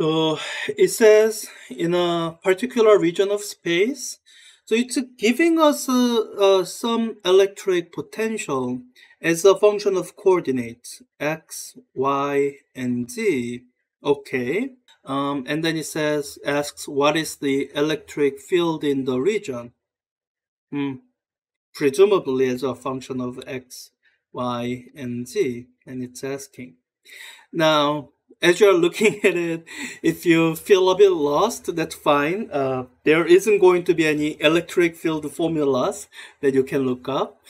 So it says in a particular region of space. So it's giving us uh, uh, some electric potential as a function of coordinates x, y, and z. Okay. Um, and then it says, asks, what is the electric field in the region? Hmm. Presumably as a function of x, y, and z. And it's asking. Now, as you're looking at it, if you feel a bit lost, that's fine. Uh, there isn't going to be any electric field formulas that you can look up.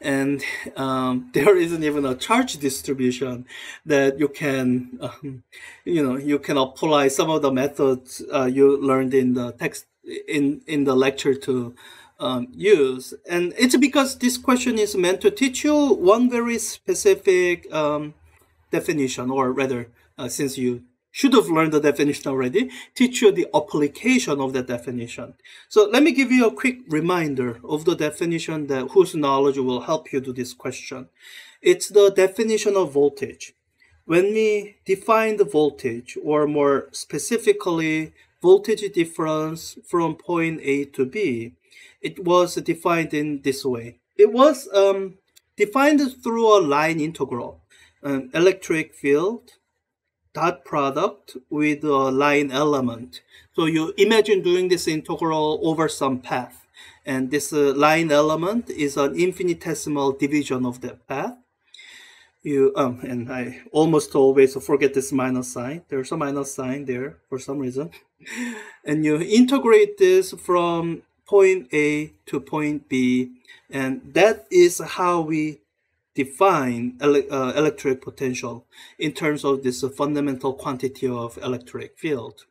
And um, there isn't even a charge distribution that you can, um, you know, you can apply some of the methods uh, you learned in the text in in the lecture to um, use. And it's because this question is meant to teach you one very specific um, definition, or rather, uh, since you should have learned the definition already, teach you the application of that definition. So let me give you a quick reminder of the definition that whose knowledge will help you do this question. It's the definition of voltage. When we define the voltage, or more specifically, voltage difference from point A to B, it was defined in this way. It was um, defined through a line integral, an electric field dot product with a line element. So you imagine doing this integral over some path. And this uh, line element is an infinitesimal division of that path. You um, and I almost always forget this minus sign. There's a minus sign there for some reason. And you integrate this from point A to point B. And that is how we define ele uh, electric potential in terms of this fundamental quantity of electric field.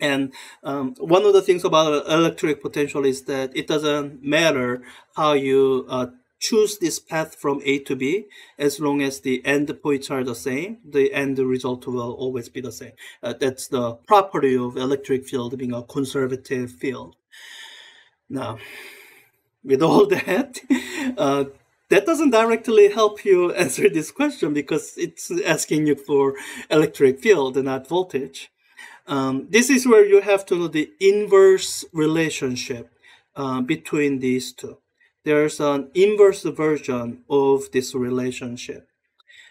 And um, one of the things about electric potential is that it doesn't matter how you uh, choose this path from A to B, as long as the end points are the same, the end result will always be the same. Uh, that's the property of electric field being a conservative field. Now, with all that, uh, that doesn't directly help you answer this question because it's asking you for electric field and not voltage. Um, this is where you have to know the inverse relationship uh, between these two. There's an inverse version of this relationship.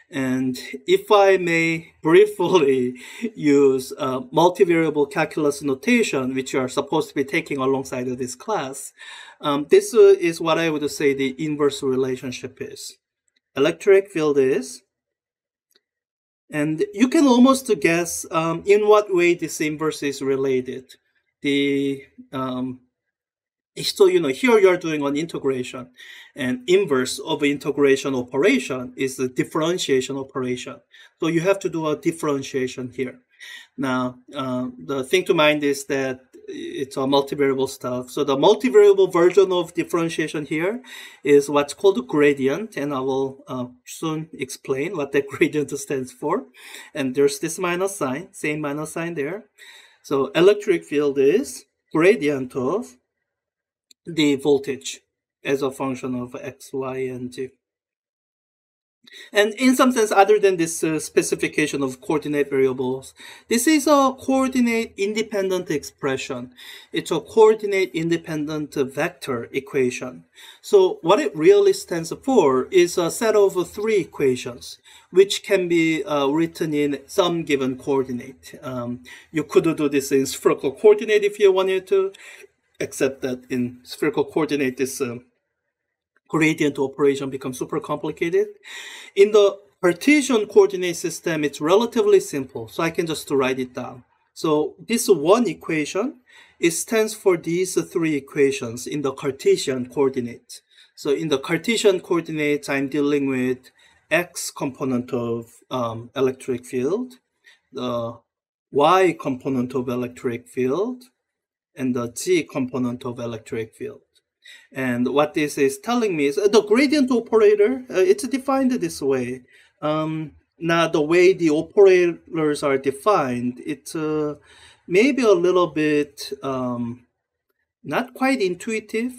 And if I may briefly use uh, multivariable calculus notation, which you are supposed to be taking alongside of this class, um, this uh, is what I would say the inverse relationship is. Electric field is, and you can almost guess um, in what way this inverse is related. The um, so you know here you are doing an integration and inverse of integration operation is the differentiation operation. So you have to do a differentiation here. Now uh, the thing to mind is that it's a multivariable stuff. So the multivariable version of differentiation here is what's called gradient and i will uh, soon explain what that gradient stands for. And there's this minus sign same minus sign there. So electric field is gradient of the voltage as a function of x, y, and z. And in some sense, other than this uh, specification of coordinate variables, this is a coordinate independent expression. It's a coordinate independent vector equation. So what it really stands for is a set of three equations, which can be uh, written in some given coordinate. Um, you could do this in spherical coordinate if you wanted to except that in spherical coordinate, this uh, gradient operation becomes super complicated. In the Cartesian coordinate system, it's relatively simple, so I can just write it down. So this one equation, it stands for these three equations in the Cartesian coordinate. So in the Cartesian coordinates, I'm dealing with x component of um, electric field, the y component of electric field, and the G component of electric field. And what this is telling me is uh, the gradient operator, uh, it's defined this way. Um, now, the way the operators are defined, it's uh, maybe a little bit um, not quite intuitive.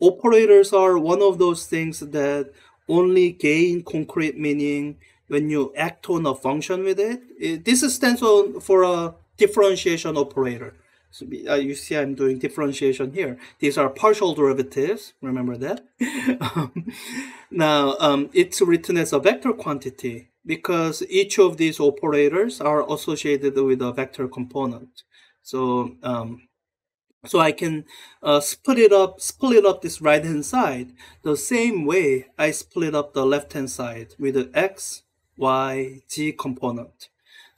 Operators are one of those things that only gain concrete meaning when you act on a function with it. it this stands on for a differentiation operator. So uh, you see I'm doing differentiation here. These are partial derivatives, remember that? now, um, it's written as a vector quantity because each of these operators are associated with a vector component. So, um, so I can uh, split it up, split up this right hand side the same way I split up the left hand side with the x, y, z component.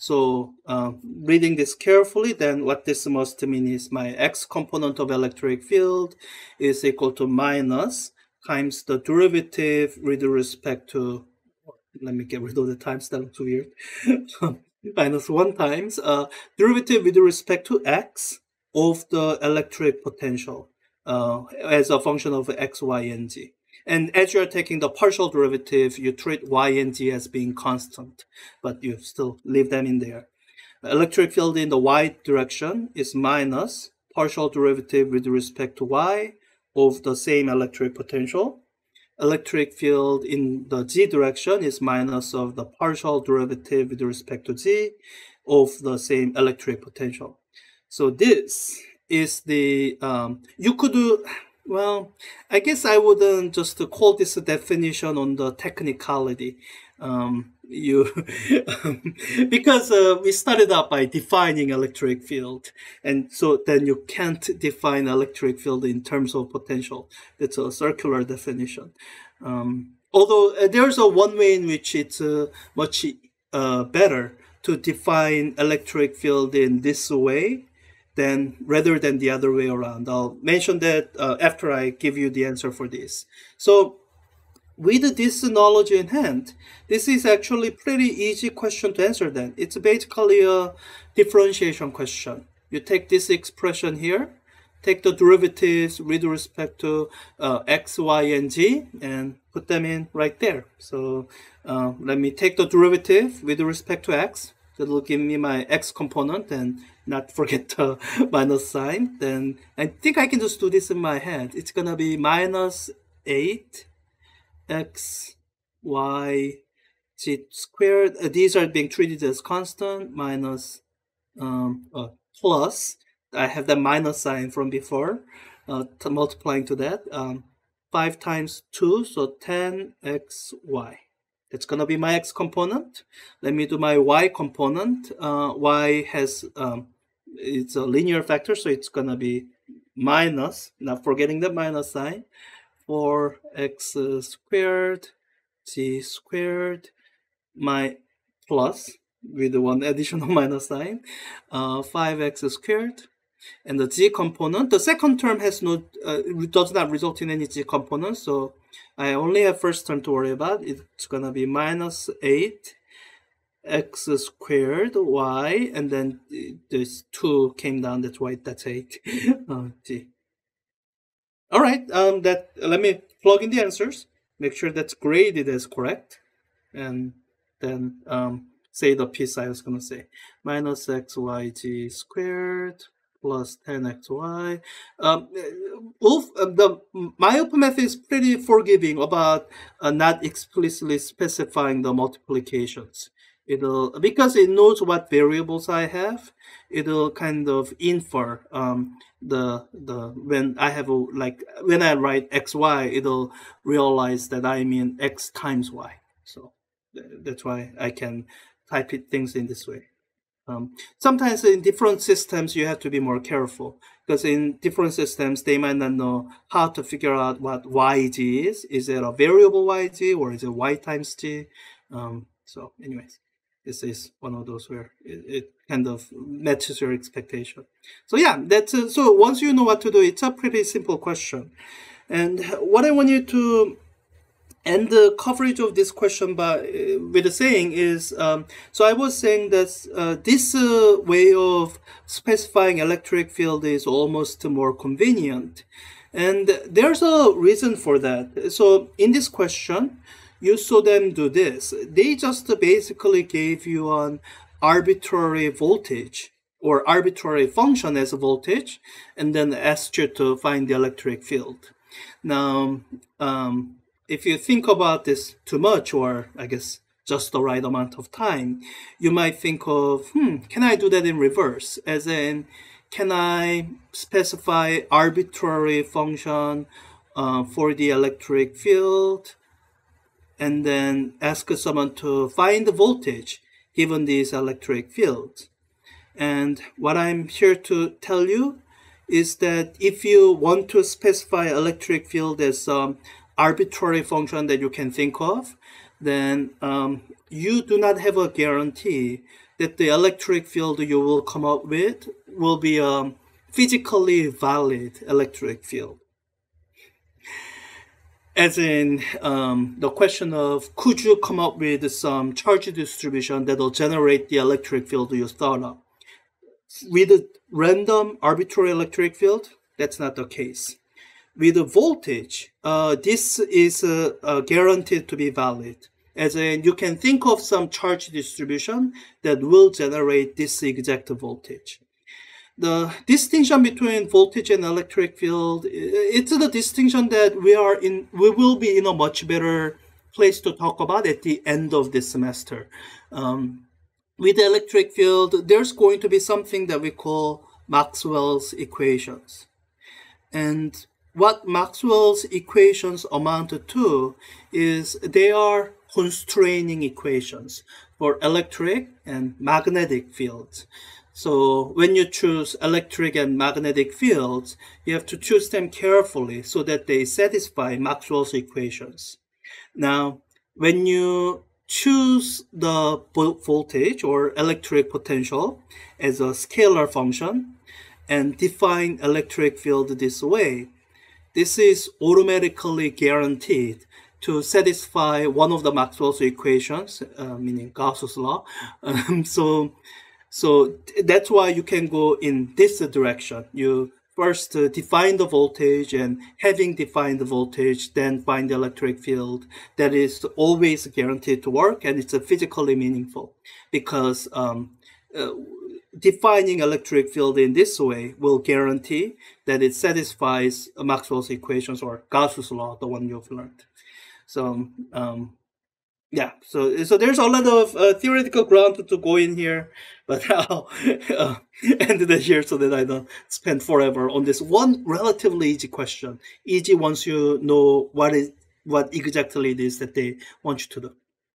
So uh, reading this carefully, then what this must mean is my x component of electric field is equal to minus times the derivative with respect to, let me get rid of the times, that looks weird, minus 1 times uh, derivative with respect to x of the electric potential uh, as a function of x, y, and z. And as you're taking the partial derivative, you treat y and z as being constant, but you still leave them in there. The electric field in the y direction is minus partial derivative with respect to y of the same electric potential. Electric field in the z direction is minus of the partial derivative with respect to z of the same electric potential. So this is the, um, you could do, well, I guess I wouldn't just call this a definition on the technicality. Um, you because uh, we started out by defining electric field, and so then you can't define electric field in terms of potential. It's a circular definition. Um, although uh, there's a one way in which it's uh, much uh, better to define electric field in this way than rather than the other way around. I'll mention that uh, after I give you the answer for this. So with this knowledge in hand, this is actually pretty easy question to answer then. It's basically a differentiation question. You take this expression here, take the derivatives with respect to uh, x, y, and z, and put them in right there. So uh, let me take the derivative with respect to x. That will give me my x component and not forget the minus sign, then I think I can just do this in my head. It's gonna be minus 8 x y z squared. Uh, these are being treated as constant minus um, uh, plus. I have the minus sign from before, uh, multiplying to that. Um, 5 times 2, so 10xy. That's going to be my x component. Let me do my y component. Uh, y has um, it's a linear factor, so it's gonna be minus, not forgetting the minus sign, 4x squared, z squared, my plus with one additional minus sign, uh, 5x squared, and the z component. The second term has no uh, does not result in any z component, so I only have first term to worry about. It's gonna be minus 8 x squared y and then this 2 came down that's why that's 8 oh, gee. all right um that let me plug in the answers make sure that's graded as correct and then um say the piece I was gonna say minus x y g squared plus 10xy. Um, the MyOpenMath is pretty forgiving about uh, not explicitly specifying the multiplications it'll because it knows what variables I have, it'll kind of infer um, the the when I have a like when I write x y, it'll realize that I mean x times y. So that's why I can type it things in this way. Um, sometimes in different systems you have to be more careful because in different systems they might not know how to figure out what yg is. Is it a variable yg or is it y times t? Um, so, anyways this is one of those where it, it kind of matches your expectation. So yeah, that's uh, so once you know what to do, it's a pretty simple question. And what I want you to end the coverage of this question by uh, with the saying is um, so I was saying that uh, this uh, way of specifying electric field is almost more convenient. And there's a reason for that. So in this question, you saw them do this. They just basically gave you an arbitrary voltage or arbitrary function as a voltage and then asked you to find the electric field. Now, um, if you think about this too much, or I guess just the right amount of time, you might think of, hmm, can I do that in reverse? As in, can I specify arbitrary function uh, for the electric field and then ask someone to find the voltage given this electric field? And what I'm here to tell you is that if you want to specify electric field as some arbitrary function that you can think of, then um, you do not have a guarantee that the electric field you will come up with will be a physically valid electric field. As in um, the question of could you come up with some charge distribution that will generate the electric field you thought of? With a random arbitrary electric field, that's not the case. With voltage, uh, this is uh, uh, guaranteed to be valid. As in, you can think of some charge distribution that will generate this exact voltage. The distinction between voltage and electric field, it's the distinction that we are in, we will be in a much better place to talk about at the end of this semester. Um, with electric field, there's going to be something that we call Maxwell's equations. And what Maxwell's equations amount to is they are constraining equations for electric and magnetic fields. So when you choose electric and magnetic fields, you have to choose them carefully so that they satisfy Maxwell's equations. Now, when you choose the voltage or electric potential as a scalar function and define electric field this way, this is automatically guaranteed to satisfy one of the Maxwell's equations, uh, meaning Gauss's law. Um, so, so that's why you can go in this direction. You first uh, define the voltage and having defined the voltage, then find the electric field that is always guaranteed to work and it's uh, physically meaningful because um, uh, defining electric field in this way will guarantee that it satisfies Maxwell's equations or Gauss's law, the one you've learned. So um, yeah, so so there's a lot of uh, theoretical ground to, to, go in here, but I'll uh, end it here so that I don't spend forever on this one relatively easy question. Easy once you know what is what exactly it is that they want you to do.